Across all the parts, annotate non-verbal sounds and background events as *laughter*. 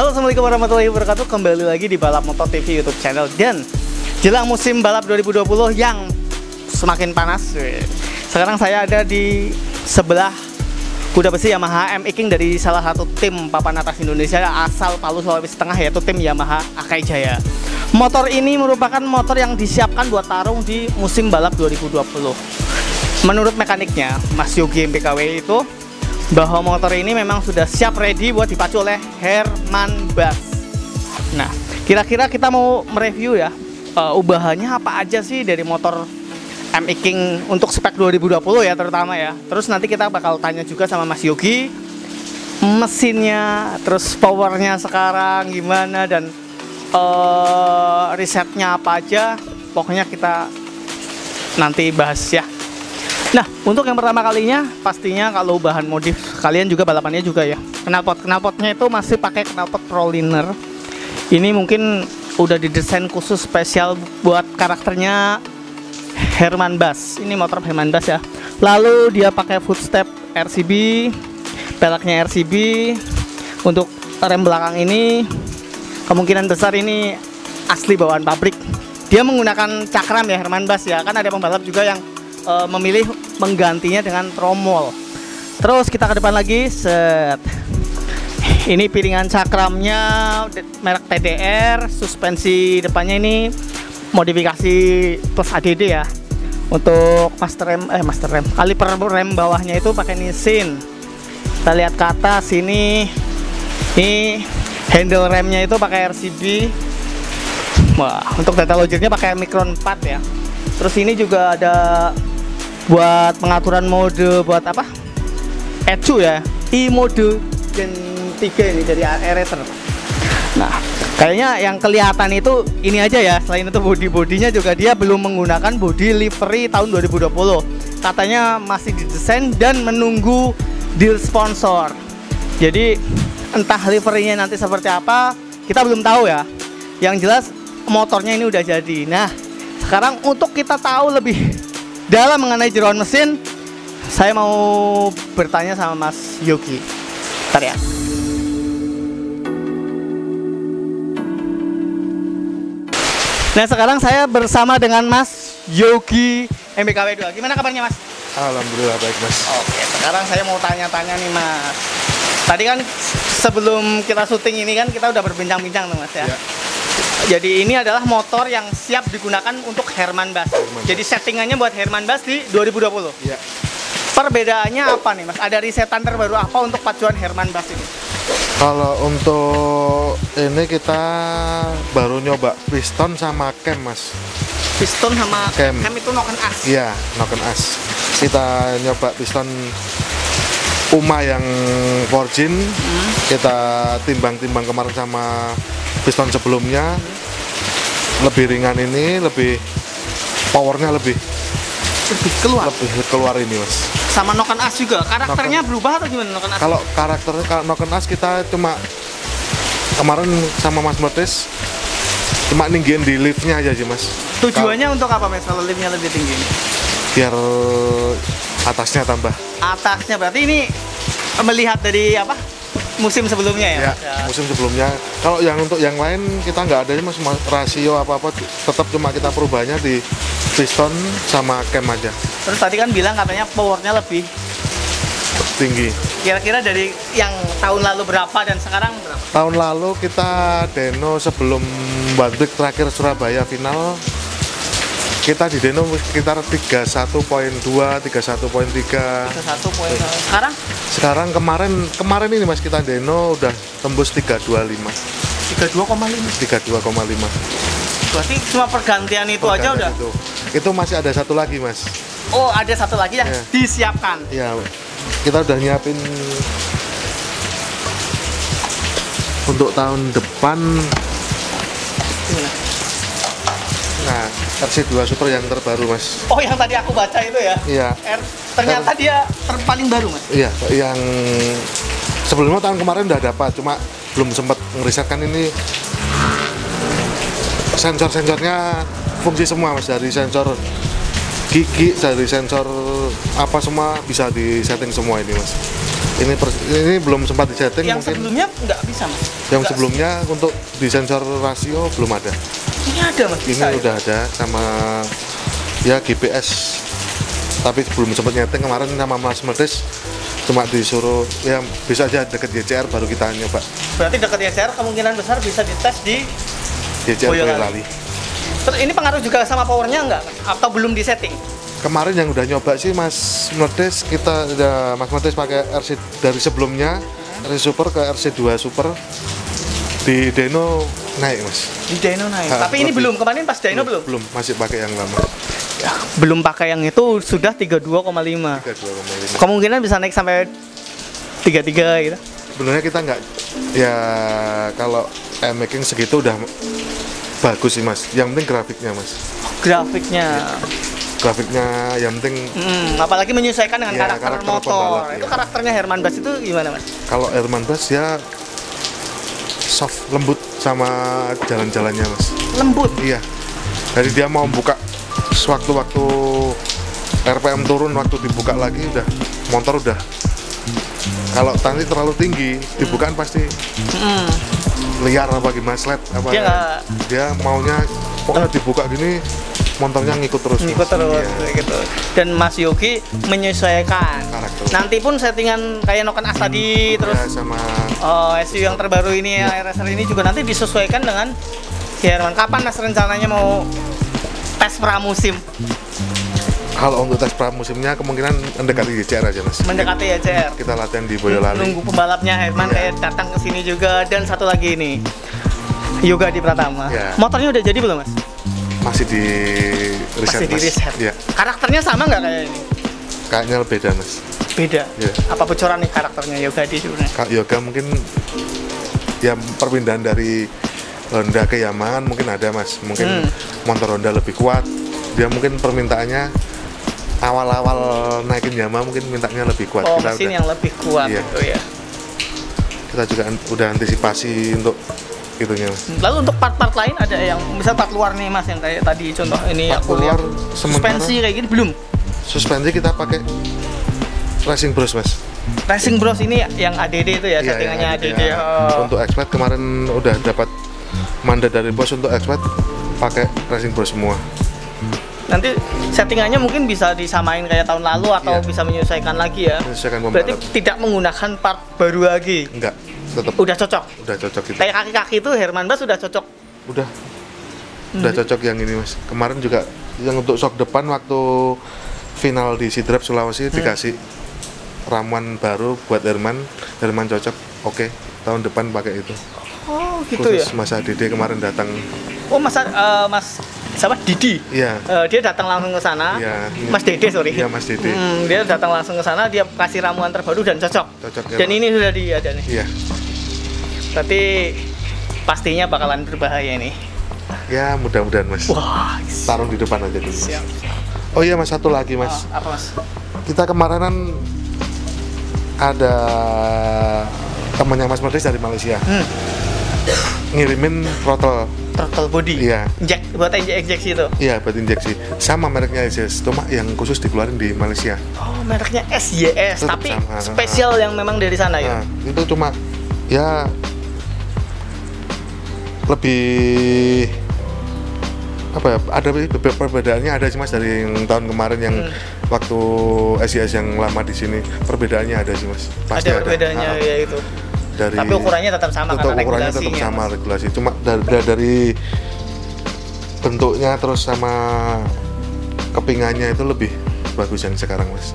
Halo Assalamualaikum warahmatullahi wabarakatuh. Kembali lagi di Balap Motor TV YouTube channel. Dan jelang musim balap 2020 yang semakin panas. Sekarang saya ada di sebelah kuda besi Yamaha MX King dari salah satu tim papan atas Indonesia asal Palu Sulawesi Tengah yaitu tim Yamaha Akai Jaya. Motor ini merupakan motor yang disiapkan buat tarung di musim balap 2020 Menurut mekaniknya Mas Yogi MPKW itu bahwa motor ini memang sudah siap ready buat dipacu oleh Herman Bass. Nah, kira-kira kita mau mereview ya uh, ubahannya apa aja sih dari motor MX King untuk spek 2020 ya terutama ya. Terus nanti kita bakal tanya juga sama Mas Yogi mesinnya, terus powernya sekarang gimana dan uh, risetnya apa aja. Pokoknya kita nanti bahas ya. Nah, untuk yang pertama kalinya, pastinya kalau bahan modif kalian juga balapannya juga ya. Knalpot, knalpotnya itu masih pakai knalpot proliner. Ini mungkin udah didesain khusus spesial buat karakternya Herman Bass. Ini motor Herman Bass ya. Lalu dia pakai footstep RCB, peleknya RCB. Untuk rem belakang ini kemungkinan besar ini asli bawaan pabrik. Dia menggunakan cakram ya Herman Bass ya. Kan ada pembalap juga yang uh, memilih menggantinya dengan tromol. Terus kita ke depan lagi, set. Ini piringan cakramnya merek TDR, suspensi depannya ini modifikasi plus ADD ya. Untuk master rem eh master rem, kaliper rem bawahnya itu pakai Nissin. Kita lihat ke atas ini ini handle remnya itu pakai RCB. Wah, untuk data logirnya pakai Micron 4 ya. Terus ini juga ada buat pengaturan mode buat apa? ECU ya, i mode gen 3 ini dari aerator. Nah, kayaknya yang kelihatan itu ini aja ya. Selain itu body-bodinya juga dia belum menggunakan body livery tahun 2020. Katanya masih didesain dan menunggu deal sponsor. Jadi entah liverynya nanti seperti apa, kita belum tahu ya. Yang jelas motornya ini udah jadi. Nah, sekarang untuk kita tahu lebih dalam mengenai jeroan mesin, saya mau bertanya sama Mas Yogi. Bentar ya. Nah sekarang saya bersama dengan Mas Yogi MBKW 2 Gimana kabarnya Mas? Alhamdulillah baik mas. Oke sekarang saya mau tanya-tanya nih Mas Tadi kan sebelum kita syuting ini kan kita udah berbincang-bincang tuh Mas ya Ya. Jadi ini adalah motor yang siap digunakan untuk Herman. Herman Jadi settingannya buat Herman Bass di 2020. Ya. Perbedaannya apa nih Mas? Ada risetan terbaru apa untuk pacuan Herman Bass ini? Kalau untuk ini kita baru nyoba piston sama cam mas. Piston sama Cam. cam itu noken as. Iya, noken as. Kita nyoba piston Uma yang Forgin. Kita timbang-timbang kemarin sama piston sebelumnya. Lebih ringan ini, lebih powernya lebih Lebih keluar. lebih keluar ini mas. Sama noken as juga. Karakternya berubah atau gimana noken as? Kalau karakternya kalau noken as kita cuma kemarin sama Mas Metis cuma ninggiin di liftnya aja sih mas Tujuannya untuk apa Mas kalau liftnya lebih tinggi? biar atasnya tambah Atasnya berarti ini melihat dari apa? Musim sebelumnya ya? ya? Ya. musim sebelumnya kalau yang untuk yang lain kita nggak ada mas rasio apa apa tetap cuma kita perubahannya di piston sama cam aja Terus tadi kan bilang katanya powernya lebih tinggi kira-kira dari yang tahun lalu berapa dan sekarang berapa? tahun lalu kita deno sebelum week terakhir Surabaya final kita di Deno sekitar 31.2 31.3 satu poin sekarang? Sekarang kemarin kemarin ini mas kita Deno udah tembus 325 32,5 32,5 berarti cuma pergantian itu aja udah? itu. itu masih ada satu lagi mas. Oh ada satu lagi yang Iya. disiapkan? Ya kita udah nyiapin untuk tahun depan. Gimana? Nah RC2 Super yang terbaru mas. Oh yang tadi aku baca itu ya? Iya. R, ternyata dia ter- paling baru mas? Iya yang sebelumnya tahun kemarin udah dapat cuma belum sempat ngerisetkan ini sensor-sensornya fungsi semua mas dari sensor gigi dari sensor apa semua bisa disetting semua ini mas. Ini pers- ini belum sempat disetting yang mungkin. sebelumnya nggak bisa mas? Yang Nggak- sebelumnya untuk di sensor rasio belum ada ini ada mas? Ini bisa ya? udah ada sama ya GPS tapi belum sempat nyeting kemarin sama Mas Medis cuma disuruh ya bisa aja deket YCR baru kita nyoba. Berarti dekat YCR kemungkinan besar bisa dites di YCR Boyolali. Terus ini pengaruh juga sama powernya nggak atau belum di setting kemarin yang udah nyoba sih Mas Medis kita udah Mas Medis pakai RC dari sebelumnya RC Super ke RC2 Super di Deno naik Mas. Di Dino naik. Ah, tapi ini belum. Kemarin pas Dino belum belum? masih pakai yang lama. Belum pakai yang itu sudah 32,5 32,5 kemungkinan bisa naik sampai 33 gitu. Sebenarnya kita nggak ya kalau eh, making segitu udah bagus sih mas. Yang penting grafiknya mas. Grafiknya. Grafiknya yang penting Hmm, apalagi menyesuaikan dengan Ya, karakter, karakter motor. Pembalap, itu ya. karakternya Herman Bass itu gimana mas? Kalau Herman Bass ya soft lembut sama jalan-jalannya mas. Lembut? Iya. Jadi dia mau buka sewaktu-waktu RPM turun waktu dibuka lagi udah. Motor udah. Kalau nanti terlalu tinggi dibukaan pasti Hmm, liar apa gimana sled apa Dia nggak- dia maunya pokoknya dibuka gini motornya ngikut terus ngikut Mas. terus kayak gitu dan Mas Yogi menyesuaikan karakter nanti pun settingan kayak Noken As tadi terus Ya, sama Oh, SU yang terbaru ini ya, RSR ini juga nanti disesuaikan dengan si Herman. Kapan Mas rencananya mau tes pramusim kalau untuk tes pramusimnya kemungkinan mendekati YCR aja mas mendekati YCR? kita latihan di Boyolali Nunggu pembalapnya Herman Iya. kayak datang ke sini juga dan satu lagi ini Yoga di Pratama. Iya. Motornya udah jadi belum Mas? Masih di riset Masih di mas riset. Iya, Karakternya sama nggak kayak ini? kayaknya beda mas Beda. Iya. Apa bocoran nih karakternya Yoga di sebenarnya? Kak Yoga mungkin ya perpindahan dari Honda ke Yamaha mungkin ada mas mungkin Hmm. motor Honda lebih kuat dia mungkin permintaannya awal-awal naikin Yamaha mungkin mintanya lebih kuat Oh, kita mesin udah, yang lebih kuat Iya. gitu ya. kita juga an- udah antisipasi untuk itunya Lalu untuk part-part lain ada yang misal part luar nih Mas yang kayak tadi contoh ini Part aku lihat luar suspensi kayak gini belum. suspensi kita pakai racing bros mas Racing Bros ini yang ADD itu ya, Iya, settingannya yang ADD. ya. Oh. untuk expert kemarin udah dapat mandat dari bos untuk expert pakai racing bros semua Nanti settingannya mungkin bisa disamain kayak tahun lalu atau Iya. bisa menyesuaikan lagi ya. menyesuaikan Berarti tidak menggunakan part baru lagi. enggak tetap Udah cocok. udah cocok gitu Kayak kaki-kaki itu Herman Bas sudah cocok. udah Hmm. udah cocok yang ini mas kemarin juga yang untuk shock depan waktu final di Sidrap Sulawesi Hmm. dikasih ramuan baru buat Herman Herman cocok oke tahun depan pakai itu Oh, gitu ya. khusus Mas Adide kemarin datang Oh, Mas eh, Mas siapa Didi? iya Eh, dia datang langsung ke sana. Iya. Mas Dede sorry. Iya, Mas Dede. Hmm, dia datang langsung ke sana, dia kasih ramuan terbaru dan cocok. cocok ya Dan Pak. ini sudah di ada nih. iya Berarti pastinya bakalan berbahaya ini. ya mudah-mudahan mas Wah, taruh di depan aja dulu mas. siap. oh iya mas satu lagi mas Oh, apa Mas? kita kemarin kan ada temannya Mas Medis dari Malaysia Hmm, ngirimin throttle throttle body. Iya. Injek buat injek injeksi itu. iya buat injeksi sama mereknya SYS cuma yang khusus dikeluarin di Malaysia Oh, mereknya SYS, tapi sama. spesial yang memang dari sana ya. nah itu cuma ya lebih apa ya ada beberapa perbedaannya ada sih mas dari yang tahun kemarin yang Hmm. waktu SIS yang lama di sini perbedaannya ada sih mas ada perbedaannya Ah, ya itu. dari Tapi ukurannya tetap sama tetap karena ukurannya tetap sama Mas. regulasi cuma dari, dari, dari bentuknya terus sama kepingannya itu lebih bagus yang sekarang mas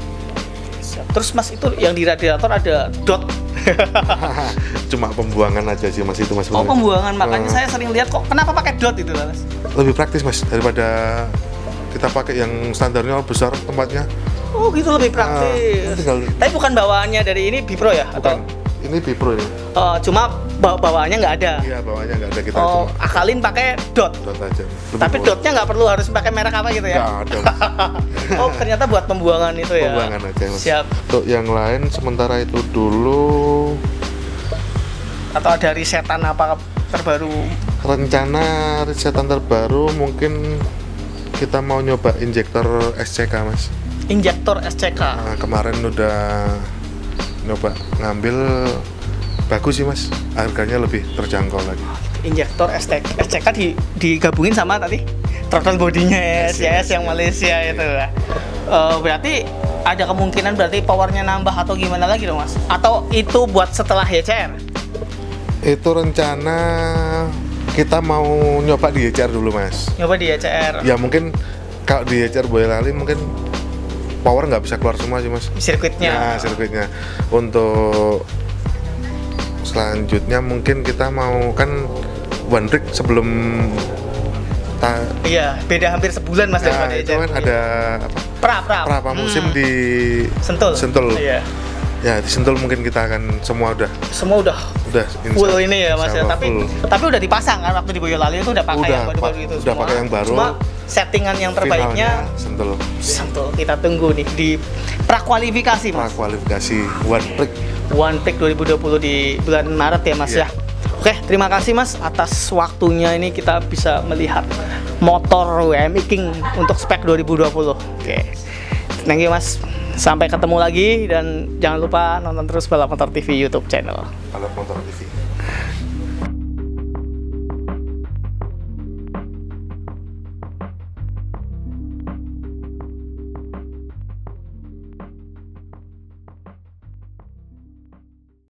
Terus Mas itu yang di radiator ada dot. *laughs* cuma pembuangan aja sih mas itu mas oh pembuangan makanya Eh, saya sering lihat kok kenapa pakai dot itu Mas? lebih praktis mas daripada kita pakai yang standarnya besar tempatnya Oh gitu lebih Ah, praktis. tinggal Tapi bukan bawaannya dari ini Bipro ya? bukan Atau ini Bipro ini eh, cuma bawa bawaannya nggak ada? iya bawahnya nggak ada kita Oh, cuma akalin pakai dot. dot aja Lebih Tapi murah. dotnya nggak perlu harus pakai merek apa gitu ya? nggak ada *laughs* oh ternyata buat pembuangan itu ya. pembuangan aja mas Siap. untuk yang lain sementara itu dulu Atau ada risetan apa terbaru? rencana risetan terbaru mungkin kita mau nyoba injektor SCK mas Injektor SCK. Nah, kemarin udah nyoba ngambil bagus sih mas harganya lebih terjangkau lagi Injektor SCK, SCK di, digabungin sama tadi throttle bodinya SCS yang Malaysia itu. Eh, berarti ada kemungkinan berarti powernya nambah atau gimana lagi dong mas? Atau itu buat setelah YCR? itu rencana kita mau nyoba di YCR dulu mas Nyoba di YCR. ya mungkin kalau di YCR Boyolali mungkin power nggak bisa keluar semua sih mas Sirkuitnya. Ya, sirkuitnya. Untuk selanjutnya mungkin kita mau kan one break sebelum ta, Iya, beda hampir sebulan mas ya, itu kan ada apa? pra pra. Prapa musim Hmm. di Sentul. Sentul. Iya. Ya, di Sentul mungkin kita akan semua udah Semua udah udah insya- full ini ya mas ya. Tapi full. tapi udah dipasang kan waktu di Boyolali itu udah pakai Udah, yang baru-baru itu Udah semua. pakai yang baru. Cuma settingan yang terbaiknya Finalnya Sentul Sentul. Kita tunggu nih di prakualifikasi mas. prakualifikasi one break. One Pick 2020 di bulan Maret ya Mas Iya. ya. Oke, terima kasih Mas atas waktunya ini kita bisa melihat motor WMI King untuk spek 2020. Oke. Thank you Mas. Sampai ketemu lagi dan jangan lupa nonton terus Balap Motor TV YouTube channel. Balap motor TV.